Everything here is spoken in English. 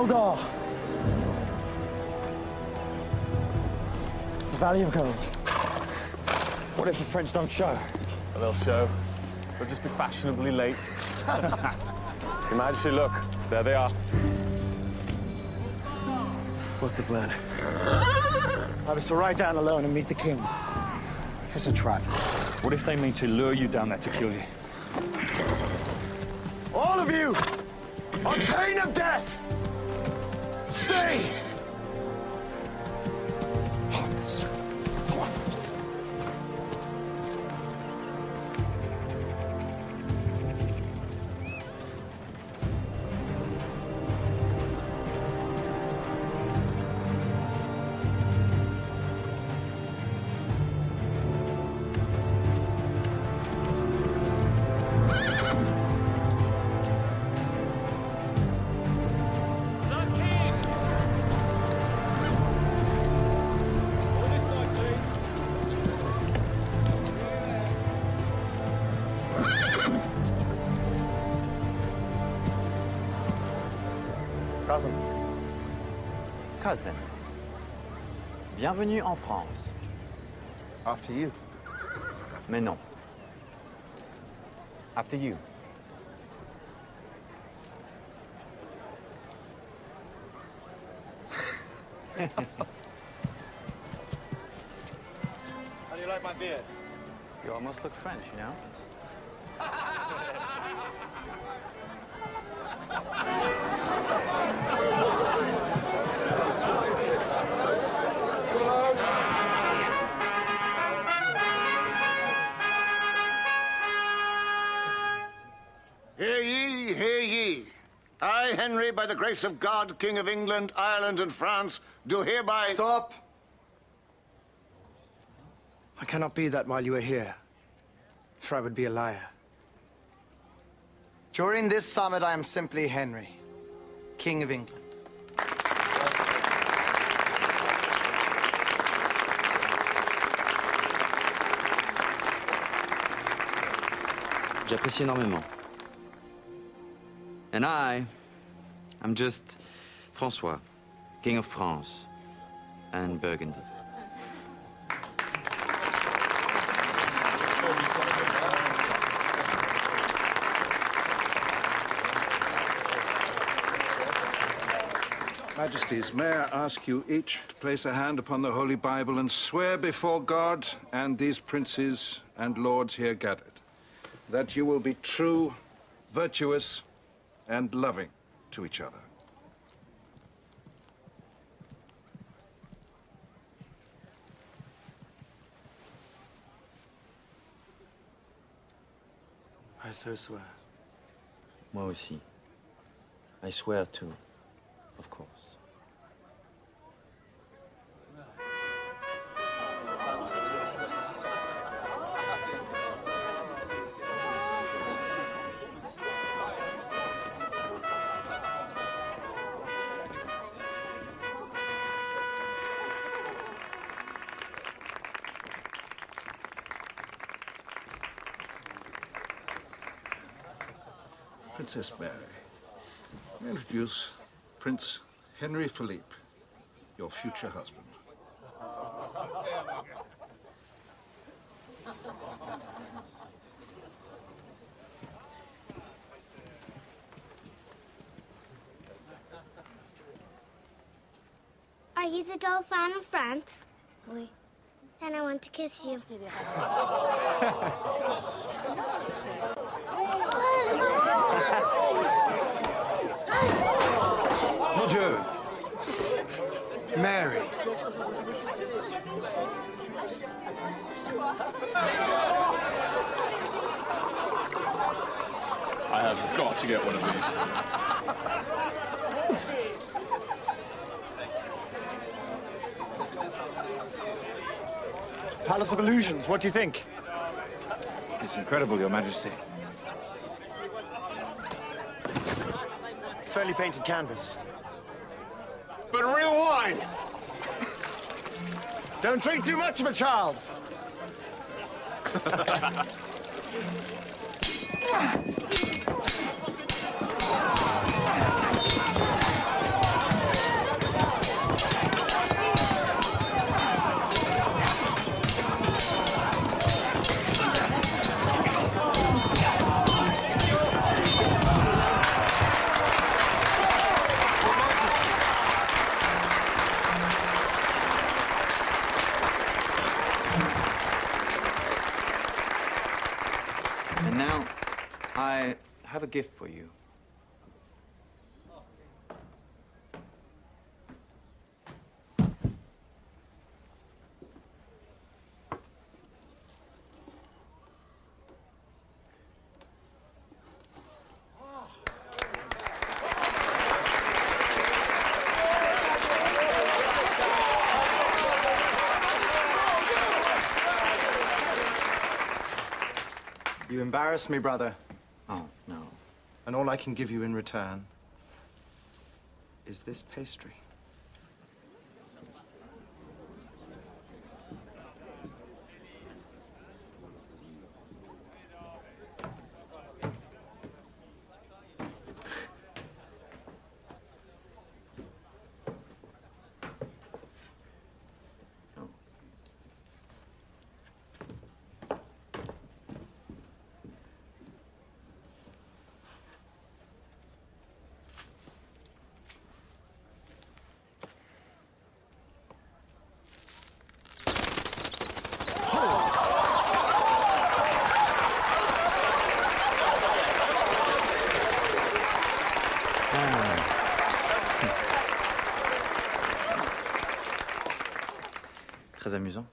Eldar. The Valley of Gold. What if the French don't show? Well, they'll show. They'll just be fashionably late. Your Majesty, look. There they are. What's the plan? I was to ride down alone and meet the king. It's a trap. What if they mean to lure you down there to kill you? All of you! On pain of death! Stay! Cousin. Cousin. Bienvenue en France. After you. Mais non. After you. How do you like my beard? You almost look French, you know? Hear ye, hear ye. I, Henry, by the grace of God, King of England, Ireland, and France, do hereby. Stop! I cannot be that while you are here, for I would be a liar. During this summit, I am simply Henry, King of England. J'apprécie énormément. And I, I'm just François, King of France and Burgundy. Majesties, may I ask you each to place a hand upon the Holy Bible and swear before God and these princes and lords here gathered that you will be true, virtuous, and loving too each other. I so swear. Moi aussi. I swear to, of course. Princess Mary, I introduce Prince Henry Philippe, your future husband. Are you the Dauphin of France? Oui. Then I want to kiss you. Oh, Mon Dieu! Mary. I have got to get one of these. Palace of Illusions, what do you think? It's incredible, Your Majesty. It's only painted canvas. But real wine! Don't drink too much of it, Charles. And now, I have a gift for you. You embarrass me, brother. Oh, no. And all I can give you in return is this pastry. Très amusant.